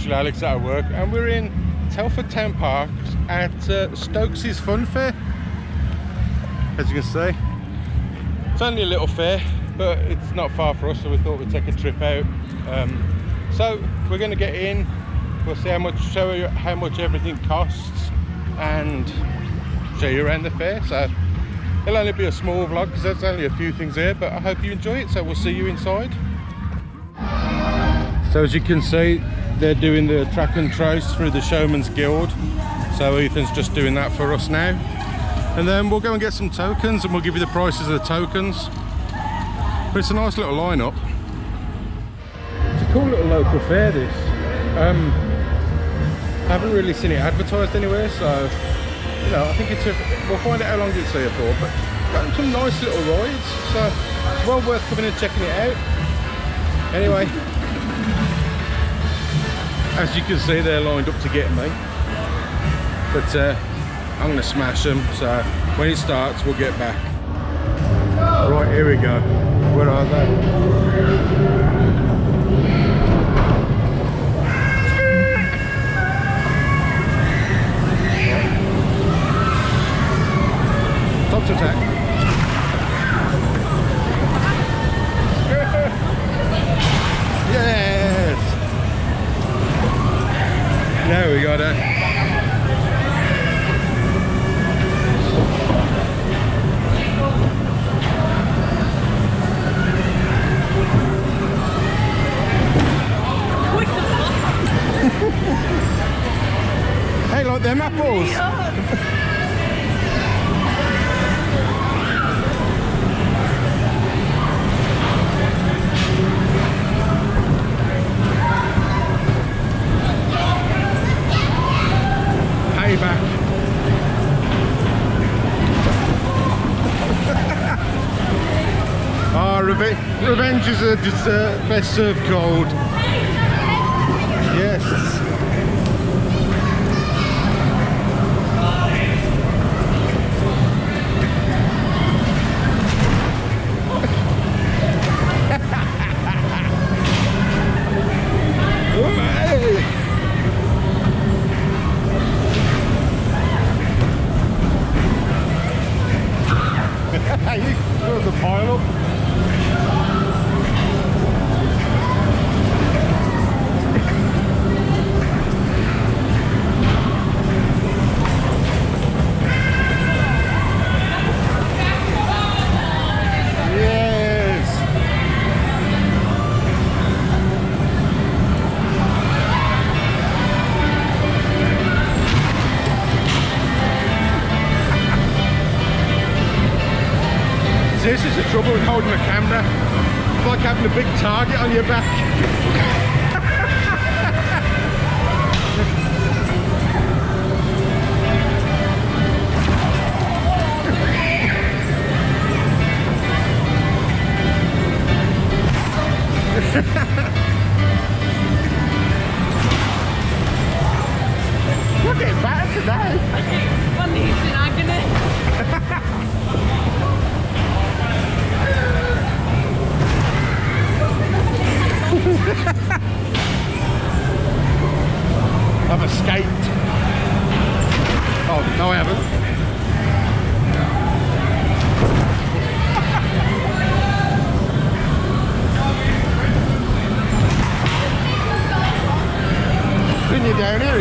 Unfortunately, Alex out of work, and we're in Telford Town Park at uh, Stokes' Fun Fair. As you can see, it's only a little fair, but it's not far for us, so we thought we'd take a trip out. Um, so we're going to get in. We'll see how much, show you how much everything costs, and show you around the fair. So it'll only be a small vlog because there's only a few things here, but I hope you enjoy it. So we'll see you inside. So as you can see, they're doing the track and trace through the Showman's Guild. So Ethan's just doing that for us now. And then we'll go and get some tokens and we'll give you the prices of the tokens. But it's a nice little lineup. It's a cool little local fair this. Um, I haven't really seen it advertised anywhere, so you know, I think it's a, we'll find out how long it's here for, but got some nice little rides, so it's well worth coming and checking it out. Anyway, as you can see they're lined up to get me. But uh, I'm gonna smash them so when it starts we'll get back. Right here we go. Where are they? Top to attack now we got it. Dessert best served cold. Yes. You a pile up.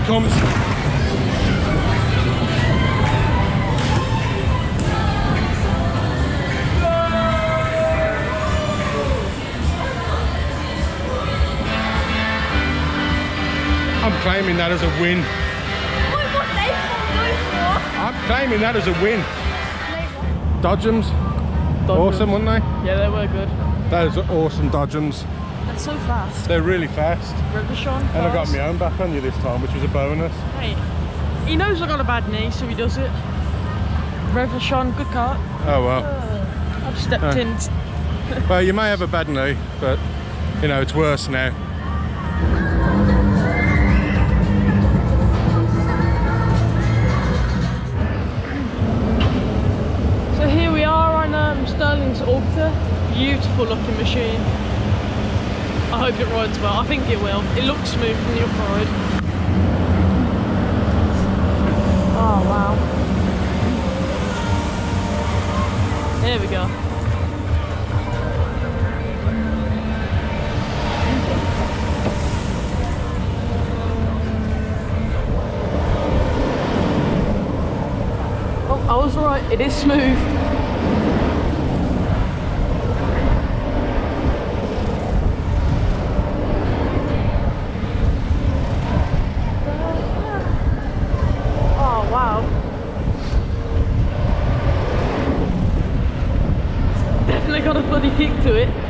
Comes. I'm claiming that as a win. What was they go I'm claiming that as a win. for? Dodgems, awesome, weren't they? Yeah, they were good. Those are awesome Dodgems. They're so fast. They're really fast. Revachon. And I got my own back on you this time, which was a bonus. Hey, he knows I got a bad knee, so he does it. Revachon, good car. Oh well. I've stepped Uh. in. Well, you may have a bad knee, but you know, it's worse now. So here we are on um, Sterling's Augusta. Beautiful looking machine. I hope it rides well. I think it will. It looks smooth from the upright. Oh wow. There we go. Oh, I was right. It is smooth. Oh wow. Definitely got a bloody kick to it.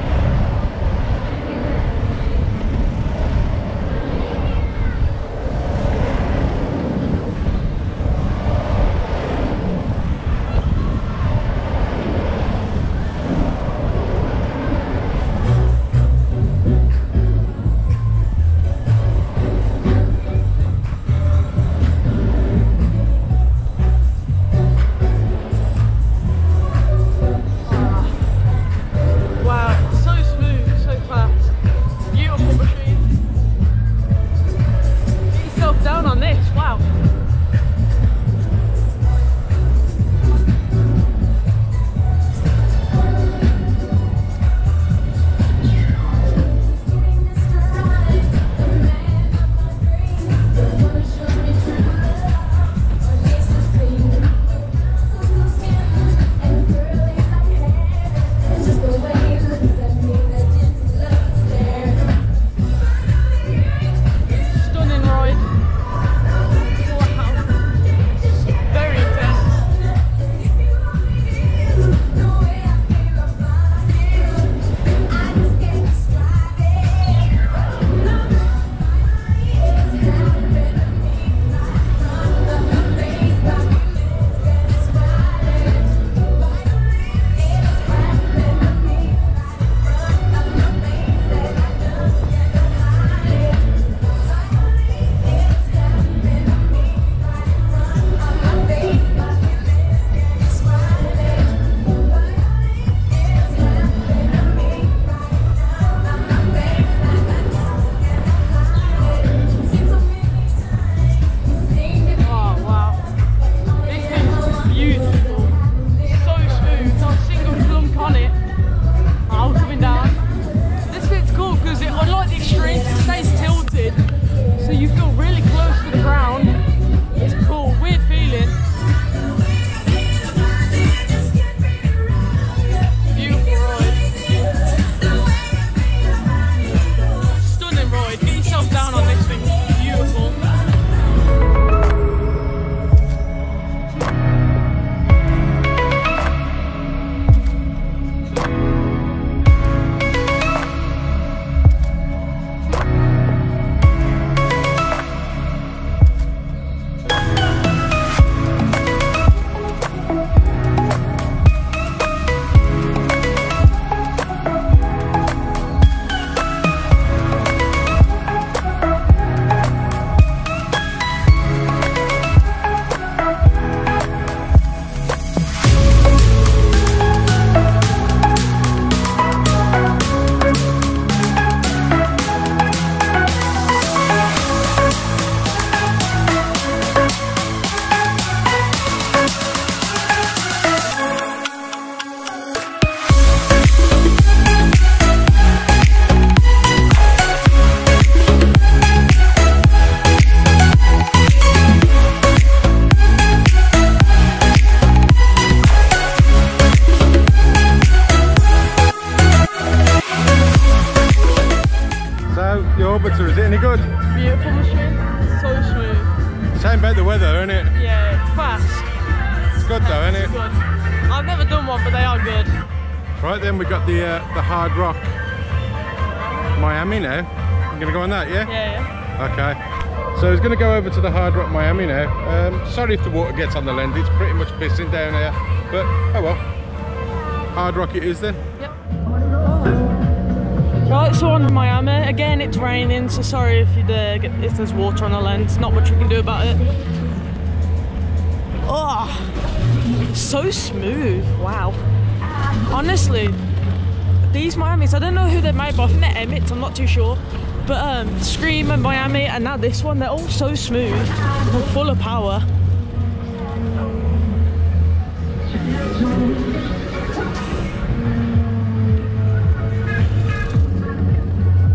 Sorry if the water gets on the lens, it's pretty much pissing down here. But, oh well. Hard Rock it is then. Yep. Right, so on Miami again. It's raining, so sorry if you uh, get, if there's water on the lens. Not much we can do about it. Oh, so smooth! Wow. Honestly, these Miamis. I don't know who they're made by. I think they're Emmets. I'm not too sure. But um, Scream and Miami, and now this one, they're all so smooth and full of power.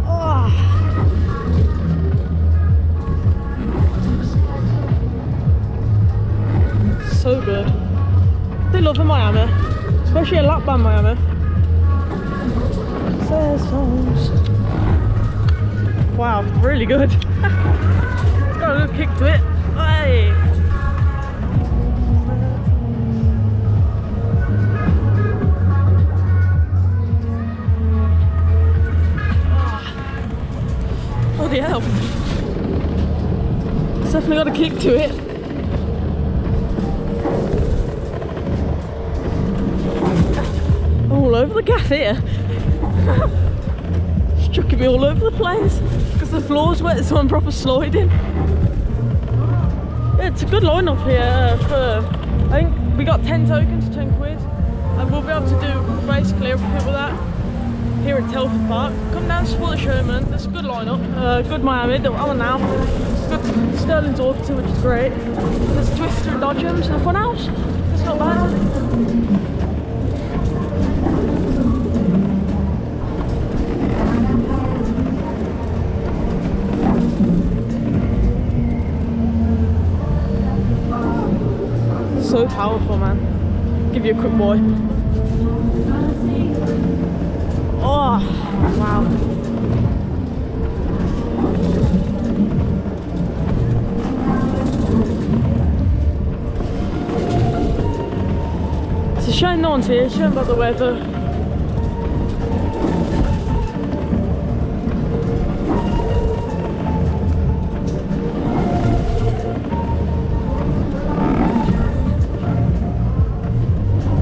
Ah. So good. They love in Miami, especially a lap band Miami. Wow, really good. Got a little kick to it. Hey. The hell. It's definitely got a kick to it. All over the gaff here. It's chucking me all over the place because the floor's wet, so I'm proper sliding. Yeah, it's a good lineup here uh, for. I think we got 10 tokens, 10 quid, and we'll be able to do basically everything with that here at Telford Park. Come down, to support the showman. There's a good lineup. Uh, good Miami, the on now. Good Sterling's Orbiter, which is great. There's Twister and Dodgems and fun house. It's not bad. So powerful, man. Give you a quick boy. Oh, wow. It's a shame no one's here, shame about the weather.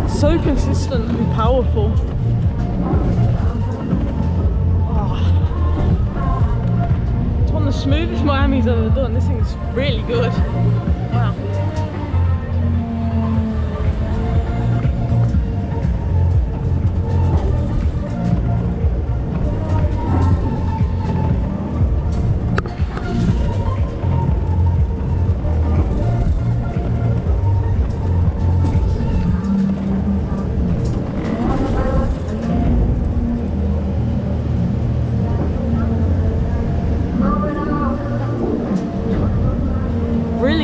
So consistently powerful. Smoothest Miami's ever done. This thing's really good.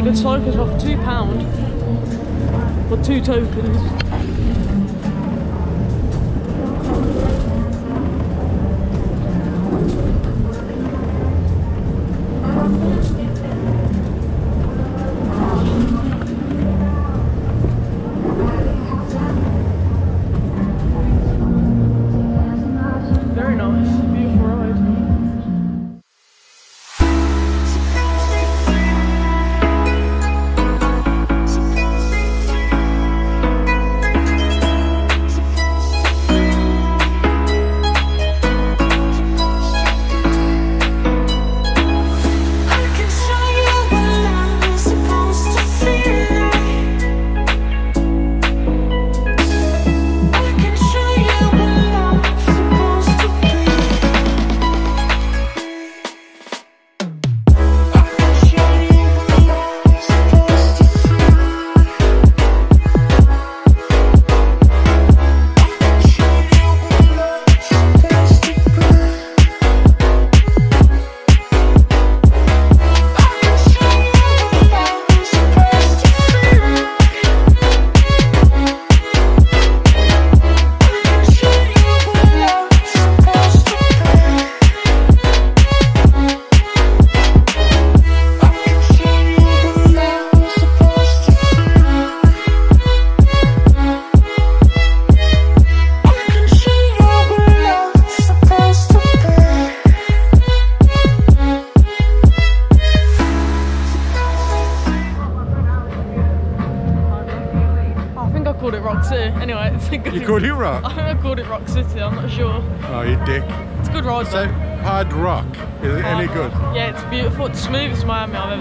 Good cycles off two pound for two tokens.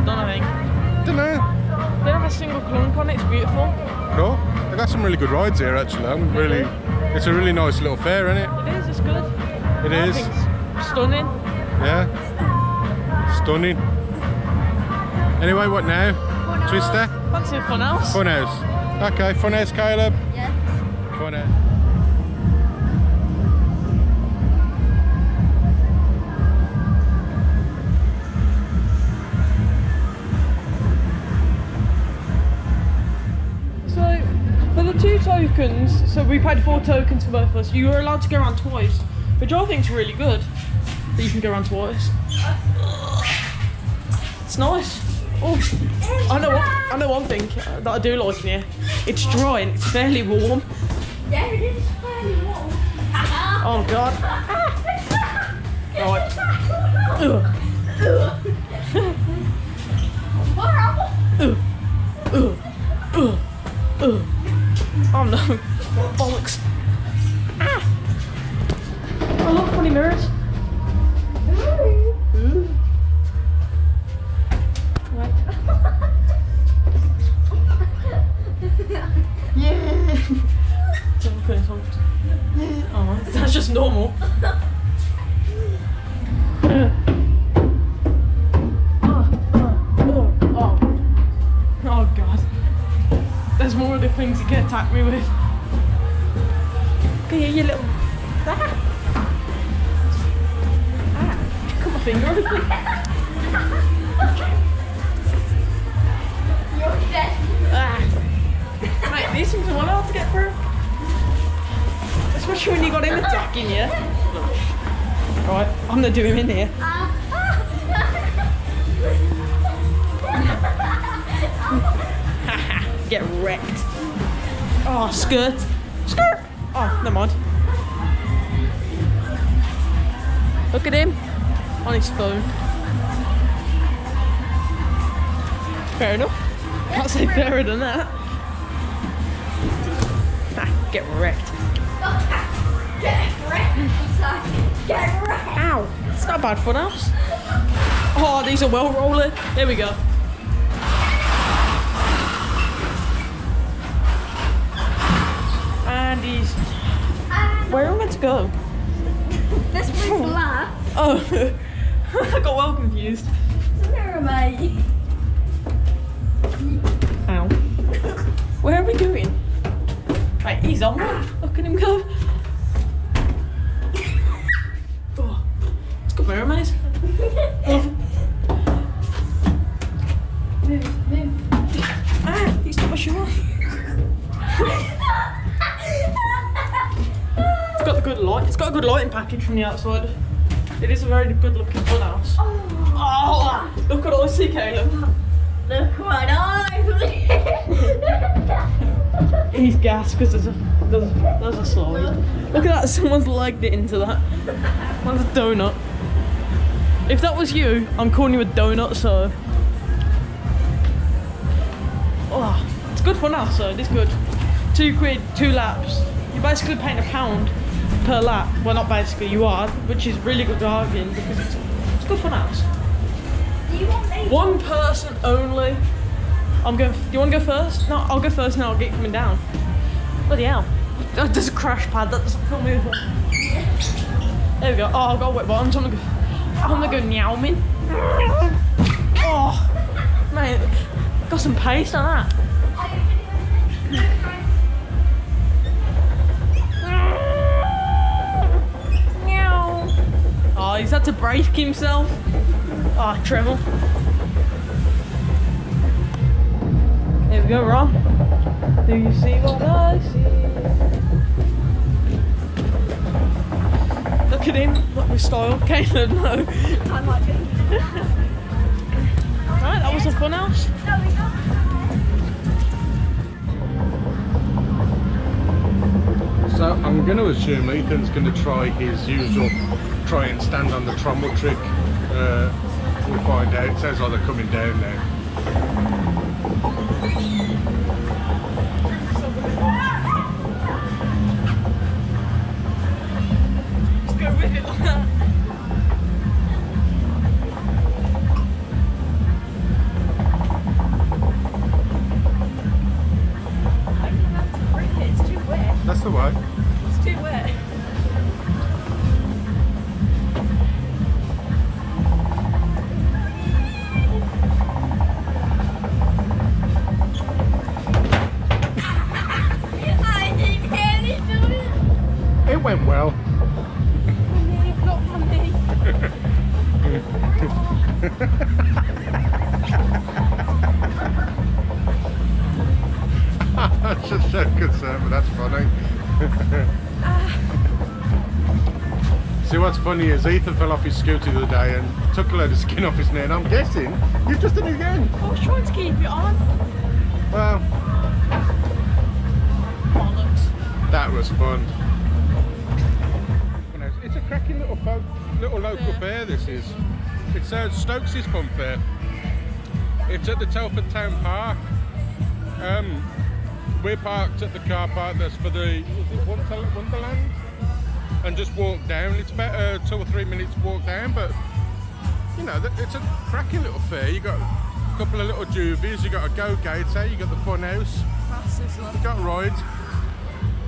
Done. I think. Don't know. They don't have a single clunk on it. It's beautiful. Cool. They've got some really good rides here actually. I'm really, it's a really nice little fair, isn't it? It is, it's good. It is. Everything's Stunning. Yeah. Stunning. Anyway, what now? Twister? Fancy a fun house. Funhouse. Okay, Funhouse, Caleb. Yeah. Funhouse. Two tokens, so we paid four tokens for both of us. You were allowed to go around twice, which I think's really good. That you can go around twice. It's nice. Oh, I know. One, I know one thing uh, that I do like in here. It's dry and it's fairly warm. Yeah, it is fairly warm. Oh God. Right. Ugh. Bollocks. Ah. I love funny mirrors. Get wrecked. Oh, skirt. Skirt! Oh, never mind. Look at him on his phone. Fair enough. Can't say fairer than that. Ah, get wrecked. Get wrecked. Get wrecked. Ow! It's not bad fun house. Oh, these are well rolling. There we go. And he's. Where are we meant to go? This brings laugh. Oh, I got well confused. Mirror mate. Ow. Where are we going? Right, he's on one. Look at him go. Oh, it's got mirror maze. Move, move. Ah, he's got my shoe off. It's got the good light. It's got a good lighting package from the outside. It is a very good looking funhouse. Oh, look what I see, Caleb. Look what I He's gassed because there's a there's, there's a slide. Look at that, someone's legged it into that. One's a donut. If that was you, I'm calling you a donut, so. Oh, it's good fun now, so it's good. Two quid, two laps. You're basically paying a pound per lap. Well, not basically, you are, which is really good bargain because it's, it's good fun me? One person only. I'm going. Do you want to go first? No, I'll go first and I'll get you coming down. Bloody hell. There's a crash pad that doesn't fill me. There we go. Oh, I've got wet. I'm gonna go. I'm gonna go meowing. Oh, mate, got some paste on that. To break himself. Ah, oh, Trommel. Here we go, Ron. Do you see what I see? Look at him, look with style. Caleb, no. I might be. Right, that was a fun house. So I'm going to assume Ethan's going to try his usual try and stand on the trommel trick. Uh, we'll find out. It says like they're coming down now. Let's go with it like that. I'm gonna have to bring the way. It's too wet. Is Ethan fell off his scooter the other day and took a load of skin off his knee and I'm guessing you've just done it again. I was trying to keep it on. Well, Bollocks. that was fun. It's a cracking little folk, little local Fair. fair this is. It's uh, Stokes' Fun Fair. It's at the Telford Town Park. Um, we're parked at the car park that's for the is it Wonderland, and just walk down. It's about uh, two or three minutes walk down, but you know it's a cracking little fair. You got a couple of little juvies, you got a go gator, you got the fun house, you got rides,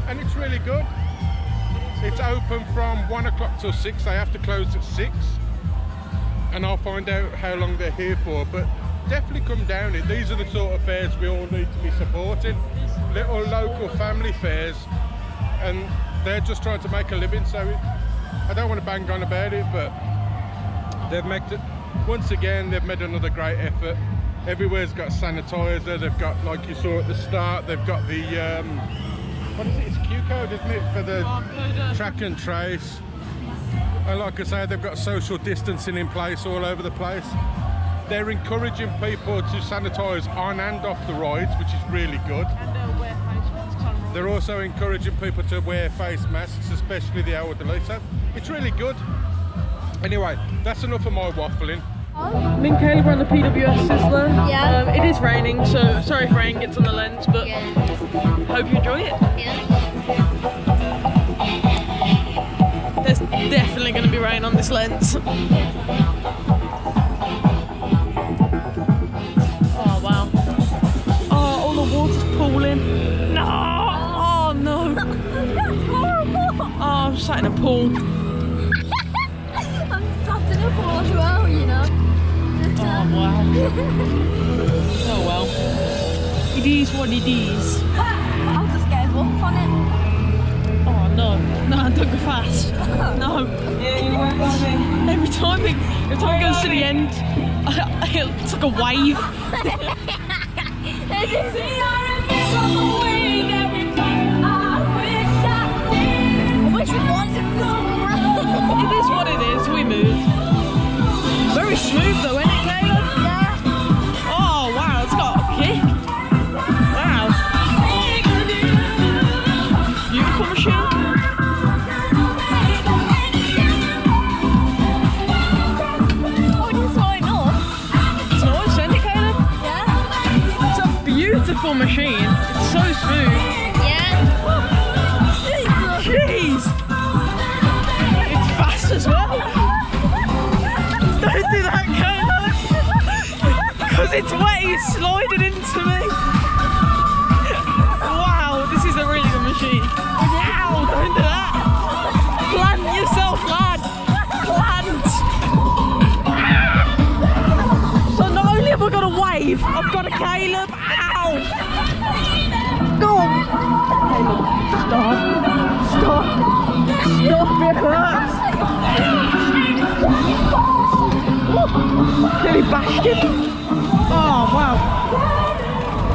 and it's really good. It's open from one o'clock till six. They have to close at six, and I'll find out how long they're here for. But definitely come down. It. These are the sort of fairs we all need to be supporting. Little local family fairs, and they're just trying to make a living. So it, I don't want to bang on about it, but they've made it. Once again, they've made another great effort. Everywhere's got sanitizer. They've got, like you saw at the start, they've got the um, what is it? It's Q code, isn't it, for the track and trace. And like I say, they've got social distancing in place all over the place. They're encouraging people to sanitise on and off the rides, which is really good. They're also encouraging people to wear face masks, especially the elderly. So it's really good. Anyway, that's enough of my waffling. Me and Caleb are on the PWS Sizzler. Yeah. Um, it is raining, so sorry if rain gets on the lens, but Yeah. hope you enjoy it. Yeah. There's definitely going to be rain on this lens. Oh wow. Oh, all the water's pooling. Sat in a pool. I'm sat in a pool as well, you know. Just, Oh um, wow. Oh well. It is what it is. I'll just get a walk on it. Oh no, no, don't go fast. No. Every time it, every time it goes to the end, it's like a wave. Stop, it hurts. Nearly bashed it. Oh, wow.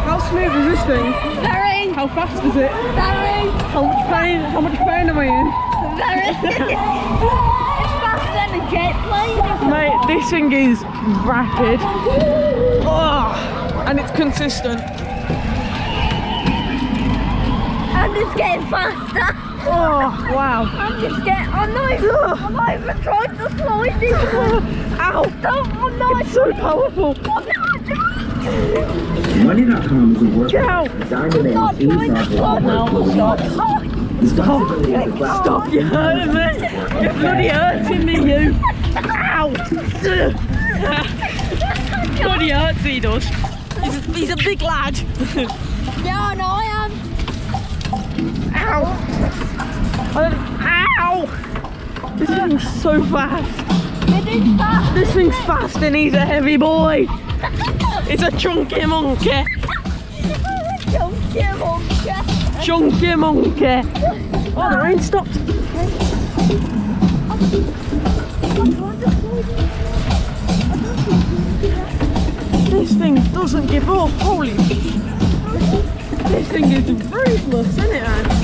How smooth is this thing? Very, How fast is it? very, How much pain? How much pain am I in? very. it's faster than a jet plane. Mate, this thing is rapid. Oh, and it's consistent. And it's getting faster. Oh, wow. I'm just getting. I'm not even. I'm not even trying to slide this one. Ow. Don't. I'm not. It's so powerful. I'm not trying. Money.com is a work Ow. dynamic Not trying to slide. No, stop. Oh, Stop. Stop, you're hurting me. You're bloody hurting me, you. Ow. bloody hurts he does. He's a, he's a big lad. yeah, no, I am. Ow. Ow! This thing's so fast. Is fast. This thing's fast and he's a heavy boy. It's a chunky monkey. Chunky monkey. Chunky monkey. Oh, the rain stopped. This thing doesn't give up. Holy. This thing is ruthless, isn't it, man?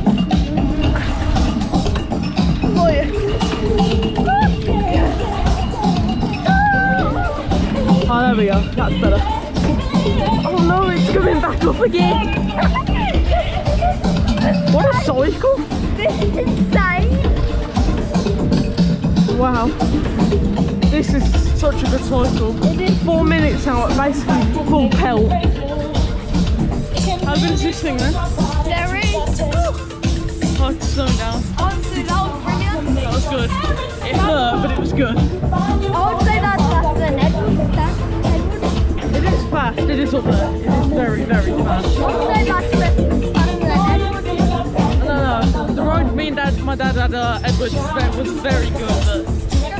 there we go. That's better. Oh no, it's coming back up again. What a cycle. This is insane. Wow. This is such a good cycle. Four minutes now basically full pelt. How good is this thing then? There is. Oh, it's slowing down. Honestly, that was brilliant. That was good. It hurt, but it was good. I would say that's faster than fast. It is up there. It is very, very fast. Edward. No, no. The road me and dad, my dad had uh, Edwards was was very good,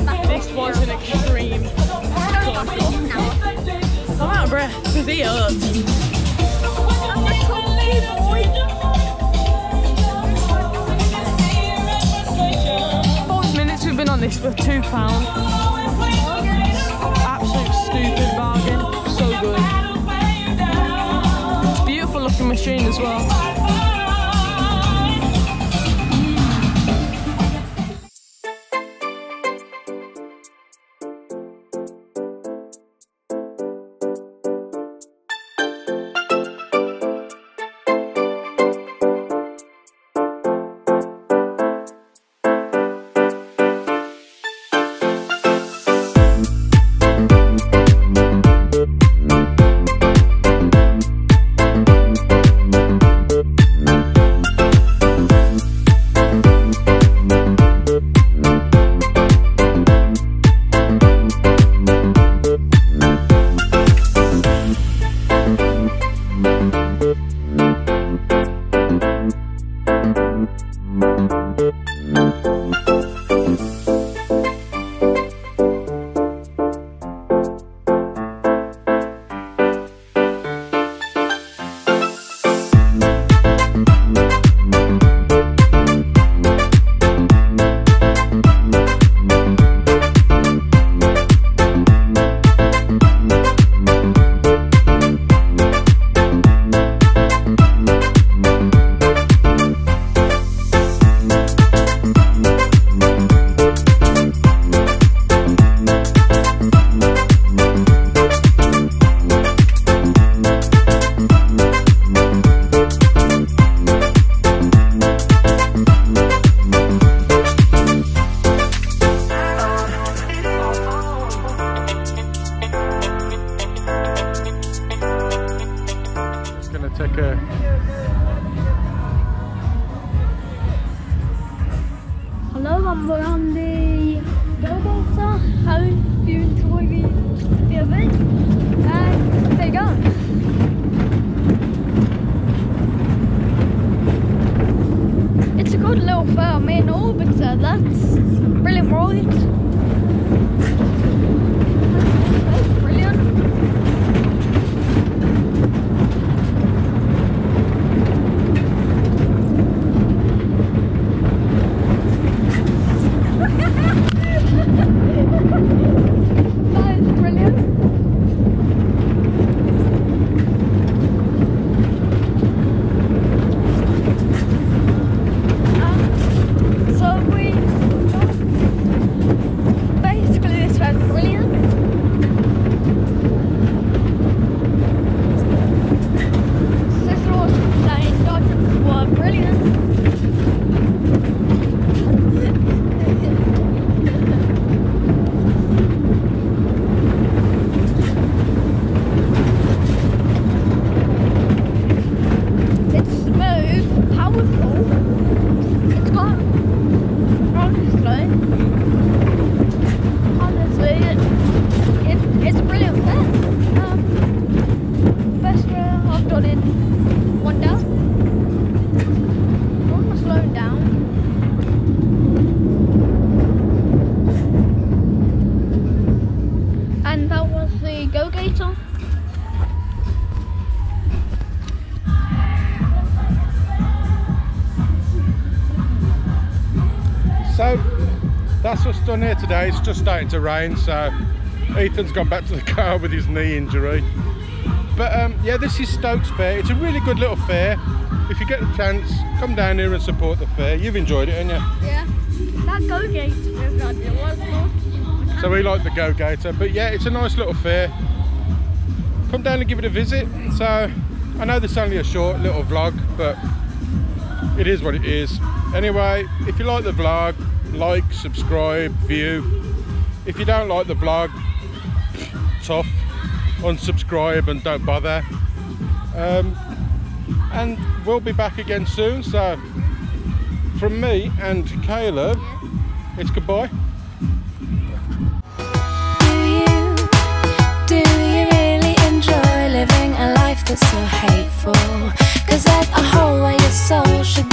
but this was an extreme. I'm out of breath because it hurts. Five minutes we've been on this for two pounds. Machine fair. Me Orbiter, uh, that's brilliant ride. Today. It's just starting to rain, so Ethan's gone back to the car with his knee injury. But um, yeah, this is Stokes Fair. It's a really good little fair. If you get the chance, come down here and support the fair. You've enjoyed it, haven't you? Yeah. That go gate is God, it was look. So we like the Go Gator, but yeah, it's a nice little fair. Come down and give it a visit. So I know this is only a short little vlog, but it is what it is. Anyway, if you like the vlog, like, subscribe, view. If you don't like the vlog, tough, unsubscribe and don't bother. Um, and we'll be back again soon. So from me and Caleb, it's goodbye. That's so hateful? Cause there's a hole where your soul should